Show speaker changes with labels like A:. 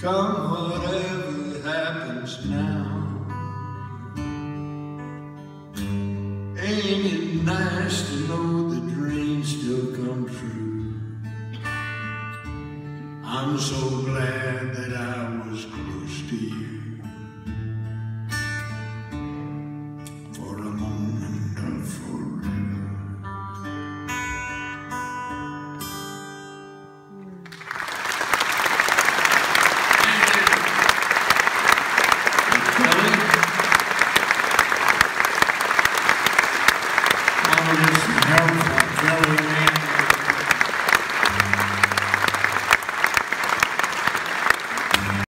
A: Come whatever happens now. Ain't it nice to know the dreams still come true? I'm so glad that I Congress and